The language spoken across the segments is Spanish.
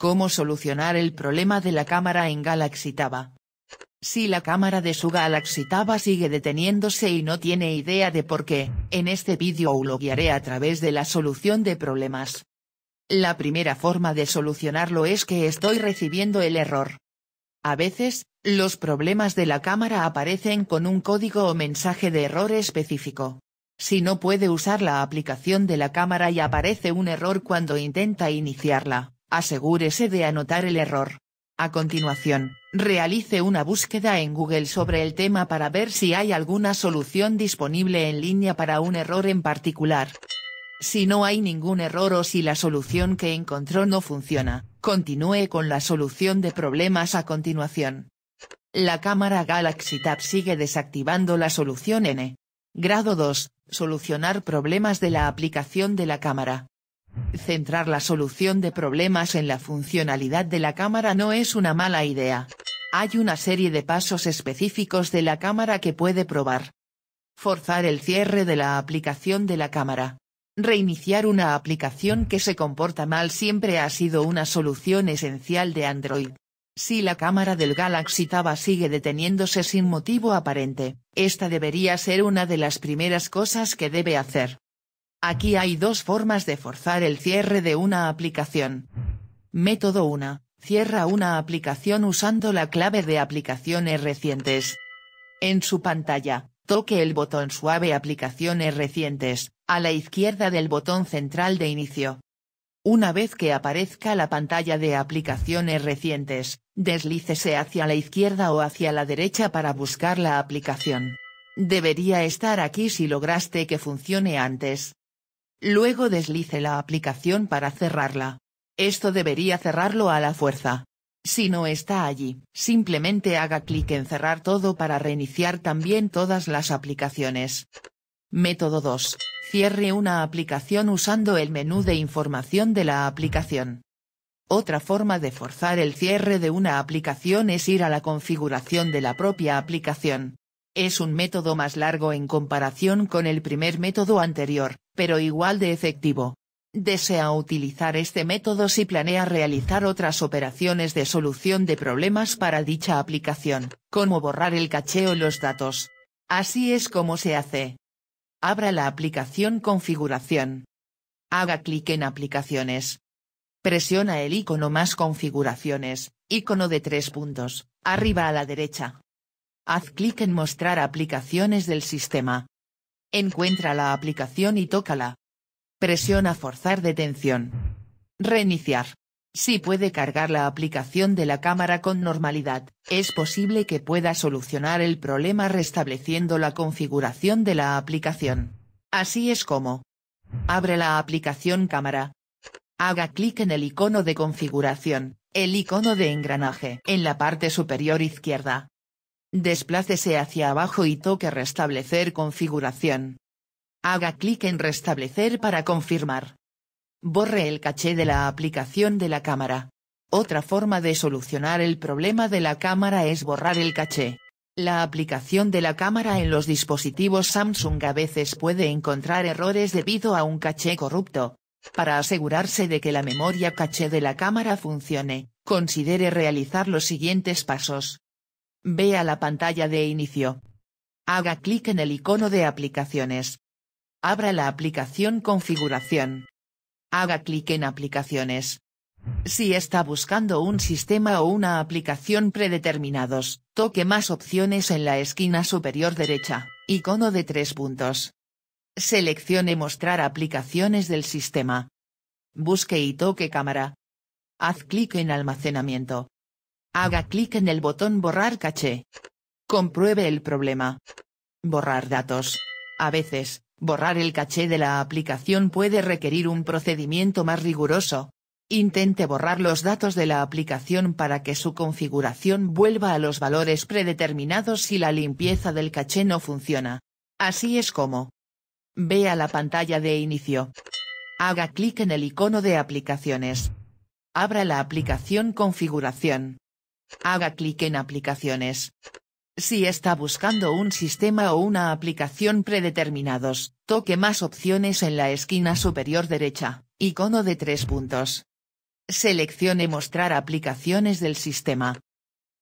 ¿Cómo solucionar el problema de la cámara en Galaxy Tab? Si la cámara de su Galaxy Tab sigue deteniéndose y no tiene idea de por qué, en este vídeo lo guiaré a través de la solución de problemas. La primera forma de solucionarlo es que estoy recibiendo el error. A veces, los problemas de la cámara aparecen con un código o mensaje de error específico. Si no puede usar la aplicación de la cámara y aparece un error cuando intenta iniciarla, asegúrese de anotar el error. A continuación, realice una búsqueda en Google sobre el tema para ver si hay alguna solución disponible en línea para un error en particular. Si no hay ningún error o si la solución que encontró no funciona, continúe con la solución de problemas a continuación. La cámara Galaxy Tab sigue desactivando la solución N. Grado 2, solucionar problemas de la aplicación de la cámara. Centrar la solución de problemas en la funcionalidad de la cámara no es una mala idea. Hay una serie de pasos específicos de la cámara que puede probar. Forzar el cierre de la aplicación de la cámara. Reiniciar una aplicación que se comporta mal siempre ha sido una solución esencial de Android. Si la cámara del Galaxy Tab sigue deteniéndose sin motivo aparente, esta debería ser una de las primeras cosas que debe hacer. Aquí hay dos formas de forzar el cierre de una aplicación. Método 1. Cierra una aplicación usando la clave de aplicaciones recientes. En su pantalla, toque el botón suave Aplicaciones recientes, a la izquierda del botón central de inicio. Una vez que aparezca la pantalla de aplicaciones recientes, deslícese hacia la izquierda o hacia la derecha para buscar la aplicación. Debería estar aquí si lograste que funcione antes. Luego deslice la aplicación para cerrarla. Esto debería cerrarlo a la fuerza. Si no está allí, simplemente haga clic en cerrar todo para reiniciar también todas las aplicaciones. Método 2. Cierre una aplicación usando el menú de información de la aplicación. Otra forma de forzar el cierre de una aplicación es ir a la configuración de la propia aplicación. Es un método más largo en comparación con el primer método anterior, pero igual de efectivo. Desea utilizar este método si planea realizar otras operaciones de solución de problemas para dicha aplicación, como borrar el caché o los datos. Así es como se hace. Abra la aplicación Configuración. Haga clic en Aplicaciones. Presiona el icono más Configuraciones, icono de tres puntos, arriba a la derecha. Haz clic en Mostrar aplicaciones del sistema. Encuentra la aplicación y tócala. Presiona Forzar detención. Reiniciar. Si puede cargar la aplicación de la cámara con normalidad, es posible que pueda solucionar el problema restableciendo la configuración de la aplicación. Así es como. Abre la aplicación cámara. Haga clic en el icono de configuración, el icono de engranaje en la parte superior izquierda. Desplácese hacia abajo y toque Restablecer configuración. Haga clic en Restablecer para confirmar. Borre el caché de la aplicación de la cámara. Otra forma de solucionar el problema de la cámara es borrar el caché. La aplicación de la cámara en los dispositivos Samsung a veces puede encontrar errores debido a un caché corrupto. Para asegurarse de que la memoria caché de la cámara funcione, considere realizar los siguientes pasos. Ve a la pantalla de inicio. Haga clic en el icono de aplicaciones. Abra la aplicación configuración. Haga clic en aplicaciones. Si está buscando un sistema o una aplicación predeterminados, toque más opciones en la esquina superior derecha, icono de tres puntos. Seleccione mostrar aplicaciones del sistema. Busque y toque cámara. Haz clic en almacenamiento. Haga clic en el botón Borrar caché. Compruebe el problema. Borrar datos. A veces, borrar el caché de la aplicación puede requerir un procedimiento más riguroso. Intente borrar los datos de la aplicación para que su configuración vuelva a los valores predeterminados si la limpieza del caché no funciona. Así es como. Ve a la pantalla de inicio. Haga clic en el icono de aplicaciones. Abra la aplicación configuración. Haga clic en Aplicaciones. Si está buscando un sistema o una aplicación predeterminados, toque más opciones en la esquina superior derecha, icono de tres puntos. Seleccione Mostrar aplicaciones del sistema.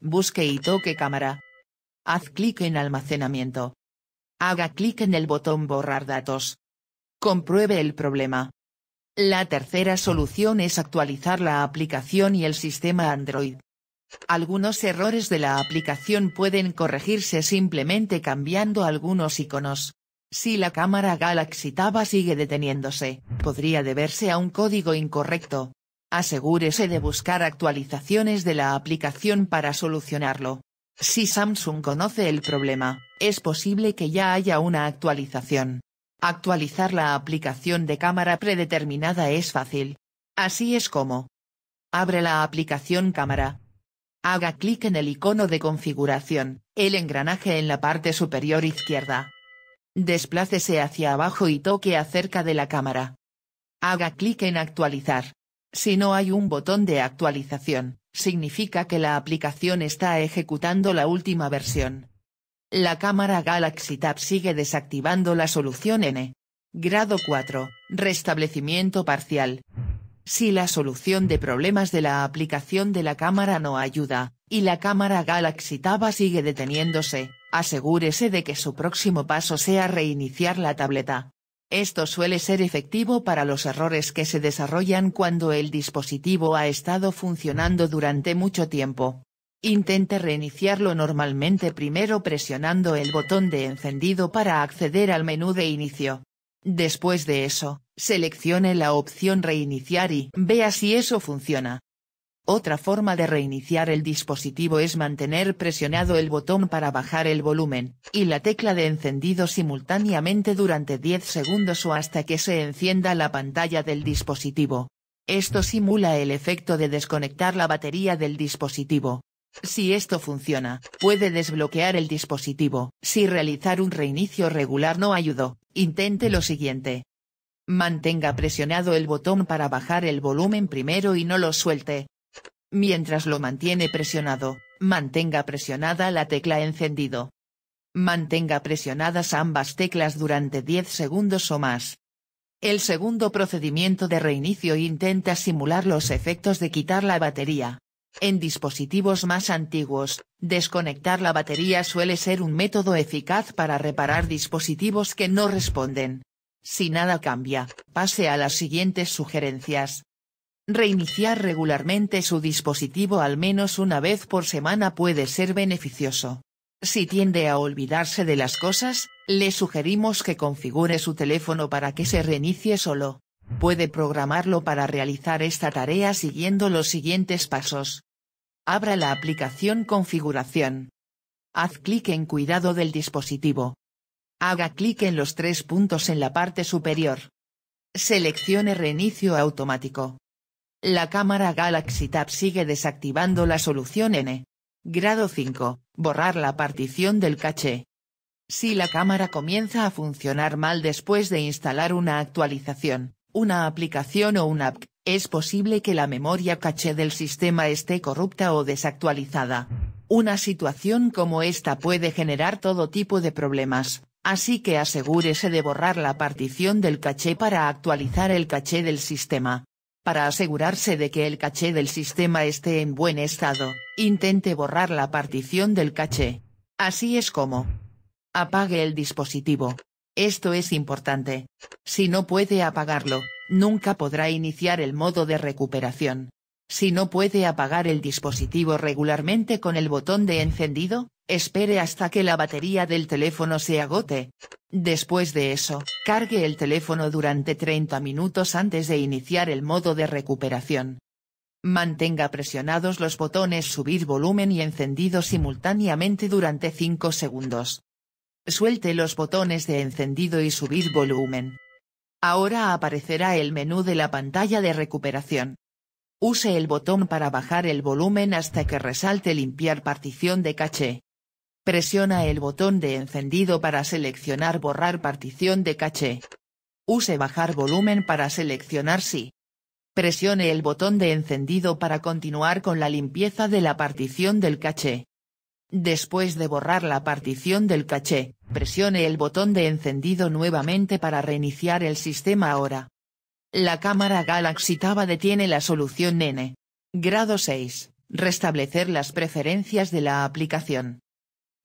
Busque y toque cámara. Haz clic en Almacenamiento. Haga clic en el botón Borrar datos. Compruebe el problema. La tercera solución es actualizar la aplicación y el sistema Android. Algunos errores de la aplicación pueden corregirse simplemente cambiando algunos iconos. Si la cámara Galaxy Tab sigue deteniéndose, podría deberse a un código incorrecto. Asegúrese de buscar actualizaciones de la aplicación para solucionarlo. Si Samsung conoce el problema, es posible que ya haya una actualización. Actualizar la aplicación de cámara predeterminada es fácil. Así es como. Abre la aplicación cámara, Haga clic en el icono de configuración, el engranaje en la parte superior izquierda. Desplácese hacia abajo y toque acerca de la cámara. Haga clic en actualizar. Si no hay un botón de actualización, significa que la aplicación está ejecutando la última versión. La cámara Galaxy Tab sigue desactivando la solución N. Grado 4, restablecimiento parcial. Si la solución de problemas de la aplicación de la cámara no ayuda, y la cámara Galaxy Tab sigue deteniéndose, asegúrese de que su próximo paso sea reiniciar la tableta. Esto suele ser efectivo para los errores que se desarrollan cuando el dispositivo ha estado funcionando durante mucho tiempo. Intente reiniciarlo normalmente primero presionando el botón de encendido para acceder al menú de inicio. Después de eso, seleccione la opción reiniciar y vea si eso funciona. Otra forma de reiniciar el dispositivo es mantener presionado el botón para bajar el volumen, y la tecla de encendido simultáneamente durante 10 segundos o hasta que se encienda la pantalla del dispositivo. Esto simula el efecto de desconectar la batería del dispositivo. Si esto funciona, puede desbloquear el dispositivo. Si realizar un reinicio regular no ayudó, intente lo siguiente. Mantenga presionado el botón para bajar el volumen primero y no lo suelte. Mientras lo mantiene presionado, mantenga presionada la tecla encendido. Mantenga presionadas ambas teclas durante 10 segundos o más. El segundo procedimiento de reinicio intenta simular los efectos de quitar la batería. En dispositivos más antiguos, desconectar la batería suele ser un método eficaz para reparar dispositivos que no responden. Si nada cambia, pase a las siguientes sugerencias. Reiniciar regularmente su dispositivo al menos una vez por semana puede ser beneficioso. Si tiende a olvidarse de las cosas, le sugerimos que configure su teléfono para que se reinicie solo. Puede programarlo para realizar esta tarea siguiendo los siguientes pasos. Abra la aplicación Configuración. Haz clic en Cuidado del dispositivo. Haga clic en los tres puntos en la parte superior. Seleccione Reinicio automático. La cámara Galaxy Tab sigue desactivando la solución N. Grado 5. Borrar la partición del caché. Si la cámara comienza a funcionar mal después de instalar una actualización, una aplicación o una app, es posible que la memoria caché del sistema esté corrupta o desactualizada. Una situación como esta puede generar todo tipo de problemas, así que asegúrese de borrar la partición del caché para actualizar el caché del sistema. Para asegurarse de que el caché del sistema esté en buen estado, intente borrar la partición del caché. Así es como. Apague el dispositivo. Esto es importante. Si no puede apagarlo, nunca podrá iniciar el modo de recuperación. Si no puede apagar el dispositivo regularmente con el botón de encendido, espere hasta que la batería del teléfono se agote. Después de eso, cargue el teléfono durante 30 minutos antes de iniciar el modo de recuperación. Mantenga presionados los botones subir volumen y encendido simultáneamente durante 5 segundos. Suelte los botones de encendido y subir volumen. Ahora aparecerá el menú de la pantalla de recuperación. Use el botón para bajar el volumen hasta que resalte limpiar partición de caché. Presiona el botón de encendido para seleccionar borrar partición de caché. Use bajar volumen para seleccionar sí. Presione el botón de encendido para continuar con la limpieza de la partición del caché. Después de borrar la partición del caché, presione el botón de encendido nuevamente para reiniciar el sistema ahora. La cámara Galaxy Tab detiene la solución N. Grado 6. Restablecer las preferencias de la aplicación.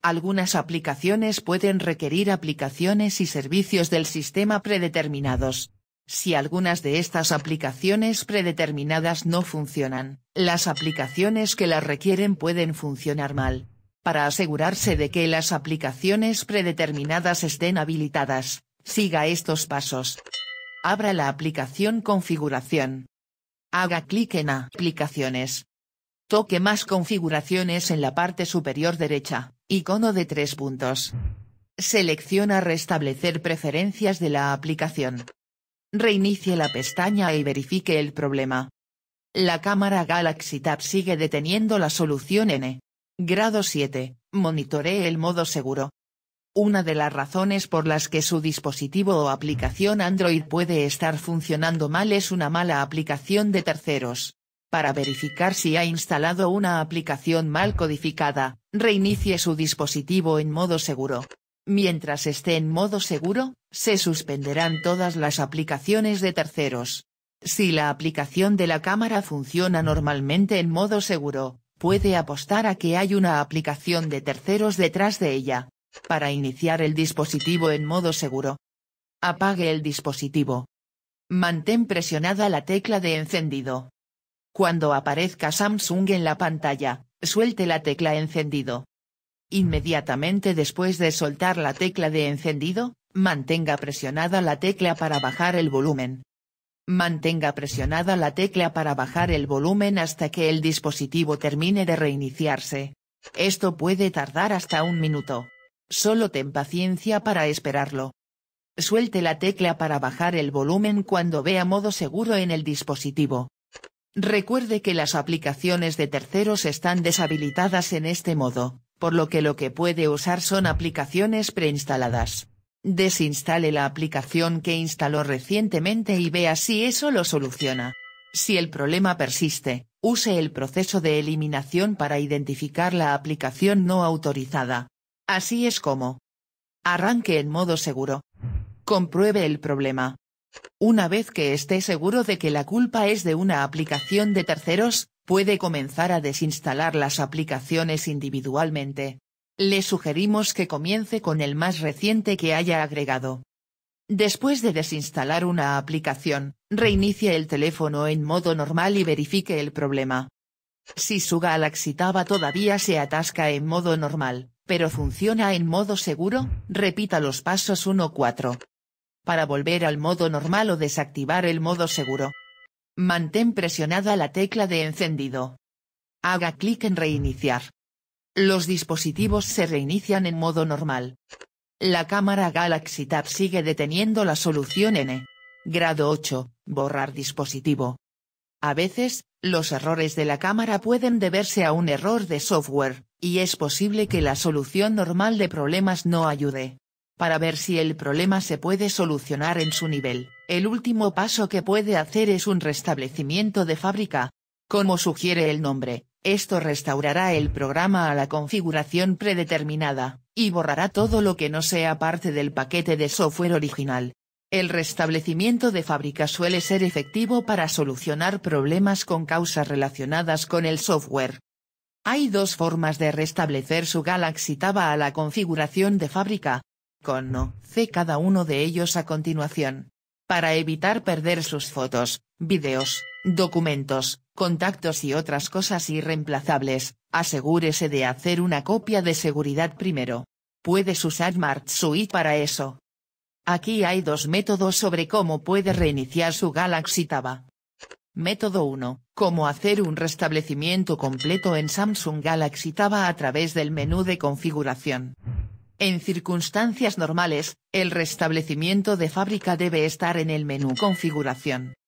Algunas aplicaciones pueden requerir aplicaciones y servicios del sistema predeterminados. Si algunas de estas aplicaciones predeterminadas no funcionan, las aplicaciones que las requieren pueden funcionar mal. Para asegurarse de que las aplicaciones predeterminadas estén habilitadas, siga estos pasos. Abra la aplicación Configuración. Haga clic en Aplicaciones. Toque más configuraciones en la parte superior derecha, icono de tres puntos. Selecciona Restablecer preferencias de la aplicación. Reinicie la pestaña y verifique el problema. La cámara Galaxy Tab sigue deteniendo la solución N. Grado 7. Monitoree el modo seguro. Una de las razones por las que su dispositivo o aplicación Android puede estar funcionando mal es una mala aplicación de terceros. Para verificar si ha instalado una aplicación mal codificada, reinicie su dispositivo en modo seguro. Mientras esté en modo seguro, se suspenderán todas las aplicaciones de terceros. Si la aplicación de la cámara funciona normalmente en modo seguro, puede apostar a que hay una aplicación de terceros detrás de ella. Para iniciar el dispositivo en modo seguro. Apague el dispositivo. Mantén presionada la tecla de encendido. Cuando aparezca Samsung en la pantalla, suelte la tecla encendido. Inmediatamente después de soltar la tecla de encendido, mantenga presionada la tecla para bajar el volumen. Mantenga presionada la tecla para bajar el volumen hasta que el dispositivo termine de reiniciarse. Esto puede tardar hasta un minuto. Solo ten paciencia para esperarlo. Suelte la tecla para bajar el volumen cuando vea modo seguro en el dispositivo. Recuerde que las aplicaciones de terceros están deshabilitadas en este modo por lo que lo que puede usar son aplicaciones preinstaladas. Desinstale la aplicación que instaló recientemente y vea si eso lo soluciona. Si el problema persiste, use el proceso de eliminación para identificar la aplicación no autorizada. Así es como. Arranque en modo seguro. Compruebe el problema. Una vez que esté seguro de que la culpa es de una aplicación de terceros, puede comenzar a desinstalar las aplicaciones individualmente. Le sugerimos que comience con el más reciente que haya agregado. Después de desinstalar una aplicación, reinicie el teléfono en modo normal y verifique el problema. Si su Galaxy Tab todavía se atasca en modo normal, pero funciona en modo seguro, repita los pasos 1-4. Para volver al modo normal o desactivar el modo seguro, Mantén presionada la tecla de encendido. Haga clic en reiniciar. Los dispositivos se reinician en modo normal. La cámara Galaxy Tab sigue deteniendo la solución N. Grado 8, borrar dispositivo. A veces, los errores de la cámara pueden deberse a un error de software, y es posible que la solución normal de problemas no ayude. Para ver si el problema se puede solucionar en su nivel, el último paso que puede hacer es un restablecimiento de fábrica. Como sugiere el nombre, esto restaurará el programa a la configuración predeterminada, y borrará todo lo que no sea parte del paquete de software original. El restablecimiento de fábrica suele ser efectivo para solucionar problemas con causas relacionadas con el software. Hay dos formas de restablecer su Galaxy Tab a la configuración de fábrica. Con no, C cada uno de ellos a continuación. Para evitar perder sus fotos, videos, documentos, contactos y otras cosas irreemplazables, asegúrese de hacer una copia de seguridad primero. Puedes usar Suite para eso. Aquí hay dos métodos sobre cómo puede reiniciar su Galaxy Tab. Método 1. Cómo hacer un restablecimiento completo en Samsung Galaxy Tab a través del menú de configuración. En circunstancias normales, el restablecimiento de fábrica debe estar en el menú Configuración.